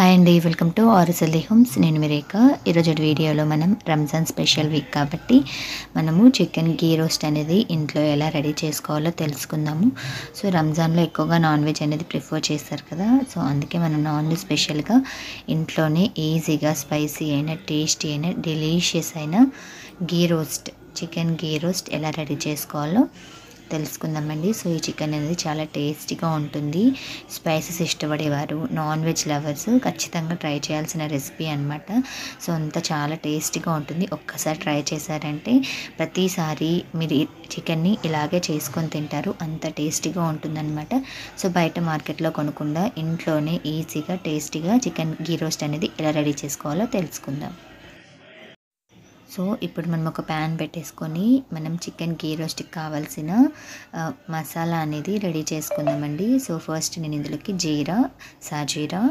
Hi అండి welcome to ఆర్ఎస్ఎల్ఈ homes నేను మీరేక ఈరోజు వీడియోలో మనం రంజాన్ స్పెషల్ వీక్ కాబట్టి మనము చికెన్ గీ రోస్ట్ అనేది ఇంట్లో ఎలా రెడీ చేసుకోవాలో తెలుసుకుందాము. సో రంజాన్లో ఎక్కువగా నాన్ వెజ్ అనేది ప్రిఫర్ చేస్తారు కదా. సో అందుకే మనం నాన్ వెజ్ స్పెషల్గా ఇంట్లోనే ఈజీగా స్పైసీ అయిన టేస్టీ అయిన డెలీషియస్ అయిన ghee roast chicken ghee roast ఎలా రెడీ చేసుకోవాలో తెలుసుకుందామండి. సో ఈ చికెన్ అనేది చాలా టేస్టీగా ఉంటుంది. స్పైసెస్ ఇష్టపడేవారు నాన్ వెజ్ లవర్స్ ఖచ్చితంగా ట్రై చేయాల్సిన రెసిపీ అనమాట సో అంత చాలా టేస్టీగా ఉంటుంది. ఒక్కసారి ట్రై చేశారంటే ప్రతిసారి మీరు చికెన్ని ఇలాగే చేసుకొని తింటారు. అంత టేస్టీగా ఉంటుందన్నమాట. సో బయట మార్కెట్లో కొనకుండా ఇంట్లోనే ఈజీగా టేస్టీగా చికెన్ గీ రోస్ట్ అనేది ఎలా రెడీ చేసుకోవాలో తెలుసుకుందాం. సో ఇప్పుడు మనం ఒక ప్యాన్ పెట్టేసుకొని మనం చికెన్ గీ రోస్ట్కి కావాల్సిన మసాలా అనేది రెడీ చేసుకుందామండి. సో ఫస్ట్ నేను ఇందులోకి జీరా సాజీరా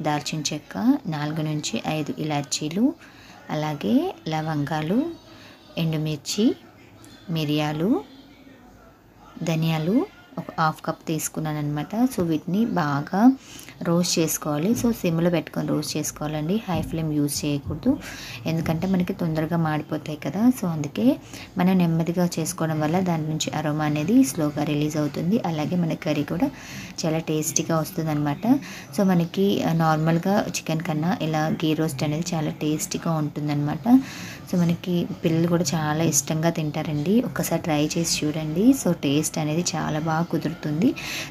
దాల్చిన చెక్క నాలుగు నుంచి ఐదు ఇలాచీలు అలాగే లవంగాలు ఎండుమిర్చి మిరియాలు ధనియాలు ఒక హాఫ్ కప్ తీసుకున్నాను అనమాట సో వీటిని బాగా రోస్ట్ చేసుకోవాలి. సో సిమ్లో పెట్టుకొని రోస్ట్ చేసుకోవాలండి. హై ఫ్లేమ్ యూజ్ చేయకూడదు. ఎందుకంటే మనకి తొందరగా మాడిపోతాయి కదా. సో అందుకే మనం నెమ్మదిగా చేసుకోవడం వల్ల దాని నుంచి అరోమా అనేది స్లోగా రిలీజ్ అవుతుంది. అలాగే మన కర్రీ కూడా చాలా టేస్టీగా వస్తుంది అనమాట సో మనకి నార్మల్గా చికెన్ కన్నా ఇలా గీ రోస్ట్ అనేది చాలా టేస్టీగా ఉంటుందన్నమాట. సో మనకి పిల్లలు కూడా చాలా ఇష్టంగా తింటారండి. ఒకసారి ట్రై చేసి చూడండి. సో టేస్ట్ అనేది చాలా బాగా కుదురుతుంది.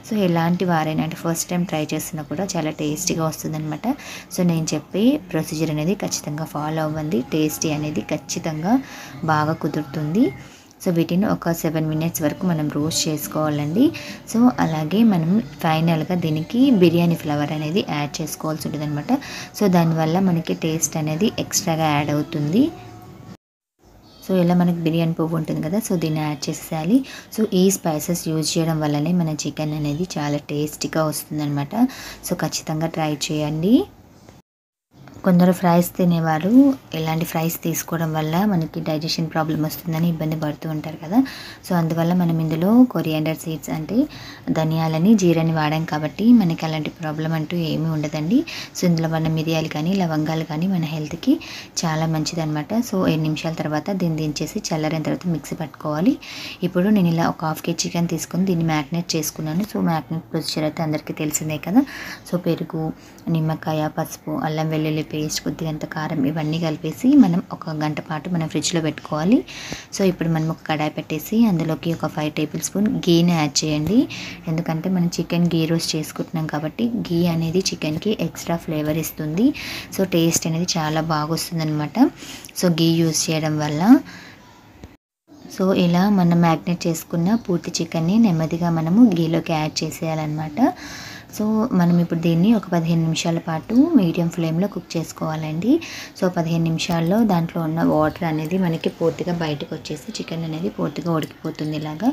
సో ఎలాంటి వారైనా అంటే ఫస్ట్ టైం ట్రై చేసినా కూడా చాలా టేస్టీగా వస్తుందన్నమాట. సో నేను చెప్పే ప్రొసీజర్ అనేది ఖచ్చితంగా ఫాలో అవ్వండి. టేస్టీ అనేది ఖచ్చితంగా బాగా కుదురుతుంది. సో వీటిని ఒక సెవెన్ మినిట్స్ వరకు మనం రోస్ట్ చేసుకోవాలండి. సో అలాగే మనం ఫైనల్గా దీనికి బిర్యానీ ఫ్లవర్ అనేది యాడ్ చేసుకోవాల్సి ఉంటుంది అనమాట సో దానివల్ల మనకి టేస్ట్ అనేది ఎక్స్ట్రాగా యాడ్ అవుతుంది. సో ఇలా మనకి బిర్యానీ పువ్వు ఉంటుంది కదా సో దీన్ని యాడ్ చేసేయాలి. సో ఈ స్పైసెస్ యూజ్ చేయడం వల్లనే మన చికెన్ అనేది చాలా టేస్టీగా వస్తుందన్నమాట. సో ఖచ్చితంగా ట్రై చేయండి. కొందరు ఫ్రైస్ తినేవారు. ఇలాంటి ఫ్రైస్ తీసుకోవడం వల్ల మనకి డైజెషన్ ప్రాబ్లం వస్తుందని ఇబ్బంది పడుతూ ఉంటారు కదా. సో అందువల్ల మనం ఇందులో కొరియాండర్ సీడ్స్ అంటే ధనియాలని జీరని వాడాం కాబట్టి మనకి అలాంటి ప్రాబ్లం అంటూ ఏమీ ఉండదండి. సో ఇందులో మన మిరియాలు కానీ లవంగాలు కానీ మన హెల్త్కి చాలా మంచిదనమాట సో ఏడు నిమిషాల తర్వాత దీన్ని దించేసి చల్లారిన తర్వాత మిక్సీ పట్టుకోవాలి. ఇప్పుడు నేను ఇలా ఒక హాఫ్ కేజీ చికెన్ తీసుకొని దీన్ని మ్యారినేట్ చేసుకున్నాను. సో మ్యారినేట్ ప్రొసీజర్ అయితే అందరికీ తెలిసిందే కదా. సో పెరుగు నిమ్మకాయ పసుపు అల్లం వెల్లుల్లి పేస్ట్ కొద్దిగంత కారం ఇవన్నీ కలిపేసి మనం ఒక గంట పాటు మనం ఫ్రిడ్జ్లో పెట్టుకోవాలి. సో ఇప్పుడు మనం ఒక కడాయి పెట్టేసి అందులోకి ఒక ఫైవ్ టేబుల్ స్పూన్ గీని యాడ్ చేయండి. ఎందుకంటే మనం చికెన్ గీ రోస్ట్ చేసుకుంటున్నాం కాబట్టి గీ అనేది చికెన్కి ఎక్స్ట్రా ఫ్లేవర్ ఇస్తుంది. సో టేస్ట్ అనేది చాలా బాగా వస్తుందన్నమాట సో గీ యూస్ చేయడం వల్ల. సో ఇలా మనం మ్యాగ్నేట్ చేసుకున్న పూర్తి చికెన్ని నెమ్మదిగా మనము గీలోకి యాడ్ చేసేయాలన్నమాట. సో మనం ఇప్పుడు దీన్ని ఒక పదిహేను నిమిషాల పాటు మీడియం ఫ్లేమ్లో కుక్ చేసుకోవాలండి. సో పదిహేను నిమిషాల్లో దాంట్లో ఉన్న వాటర్ అనేది మనకి పూర్తిగా బయటకు వచ్చేసి చికెన్ అనేది పూర్తిగా ఉడికిపోతుంది ఇలాగా.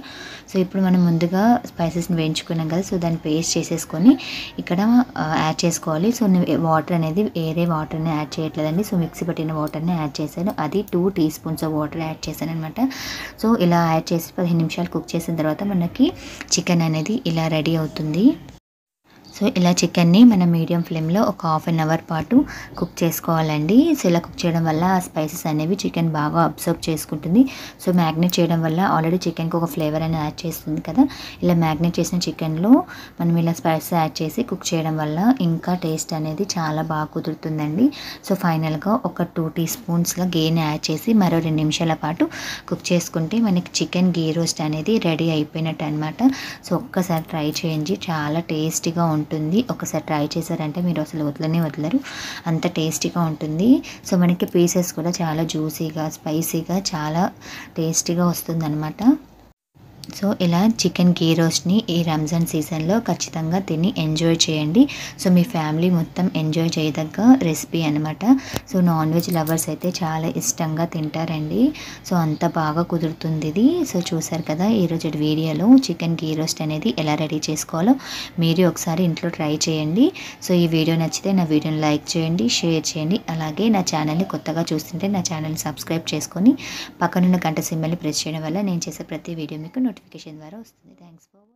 సో ఇప్పుడు మనం ముందుగా స్పైసెస్ని వేయించుకున్నాం కదా సో దాన్ని పేస్ట్ చేసేసుకొని ఇక్కడ యాడ్ చేసుకోవాలి. సో నేను వాటర్ అనేది వేరే వాటర్ని యాడ్ చేయట్లేదండి. సో మిక్సీ పట్టిన వాటర్ని యాడ్ చేశాను. అది two teaspoons of water add చేశాను అనమాట సో ఇలా యాడ్ చేసి పదిహేను నిమిషాలు కుక్ చేసిన తర్వాత మనకి చికెన్ అనేది ఇలా రెడీ అవుతుంది. సో ఇలా చికెన్ని మనం మీడియం ఫ్లేమ్లో ఒక హాఫ్ అన్ అవర్ పాటు కుక్ చేసుకోవాలండి. సో ఇలా కుక్ చేయడం వల్ల ఆ స్పైసెస్ అనేవి చికెన్ బాగా అబ్జర్వ్ చేసుకుంటుంది. సో మ్యాగ్నేట్ చేయడం వల్ల ఆల్రెడీ చికెన్కి ఒక ఫ్లేవర్ అనేది యాడ్ చేస్తుంది కదా. ఇలా మ్యాగ్నేట్ చేసిన చికెన్లో మనం ఇలా స్పైసెస్ యాడ్ చేసి కుక్ చేయడం వల్ల ఇంకా టేస్ట్ అనేది చాలా బాగా కుదురుతుందండి. సో ఫైనల్గా ఒక టూ టీ స్పూన్స్గా గేని యాడ్ చేసి మరో రెండు నిమిషాల పాటు కుక్ చేసుకుంటే మనకి చికెన్ గీ రోస్ట్ అనేది రెడీ అయిపోయినట్టు అనమాట సో ఒక్కసారి ట్రై చేయండి. చాలా టేస్టీగా ఉంటుంది. ఉంటుంది. ఒకసారి ట్రై చేశారంటే మీరు అసలు వదలనే వదలరు. అంత టేస్టీగా ఉంటుంది. సో మనకి పీసెస్ కూడా చాలా జ్యూసీగా స్పైసీగా చాలా టేస్టీగా వస్తుందన్నమాట. సో ఇలా చికెన్ గీ రోస్ట్ని ఈ రంజాన్ సీజన్లో ఖచ్చితంగా తిని ఎంజాయ్ చేయండి. సో మీ ఫ్యామిలీ మొత్తం ఎంజాయ్ చేయదగ్గ రెసిపీ అనమాట సో నాన్ వెజ్ లవర్స్ అయితే చాలా ఇష్టంగా తింటారండి. సో అంత బాగా కుదురుతుంది ఇది. సో చూసారు కదా ఈరోజు వీడియోలో చికెన్ గీ రోస్ట్ అనేది ఎలా రెడీ చేసుకోవాలో మీరు ఒకసారి ఇంట్లో ట్రై చేయండి. సో ఈ వీడియో నచ్చితే నా వీడియోని లైక్ చేయండి షేర్ చేయండి. అలాగే నా ఛానల్ని కొత్తగా చూస్తుంటే నా ఛానల్ని సబ్స్క్రైబ్ చేసుకొని పక్కనున్న గంట సిమ్మల్ని ప్రెస్ చేయడం వల్ల నేను చేసే ప్రతి వీడియో మీకు నోటిఫికేషన్ ద్వారా వస్తుంది థ్యాంక్స్ ఫర్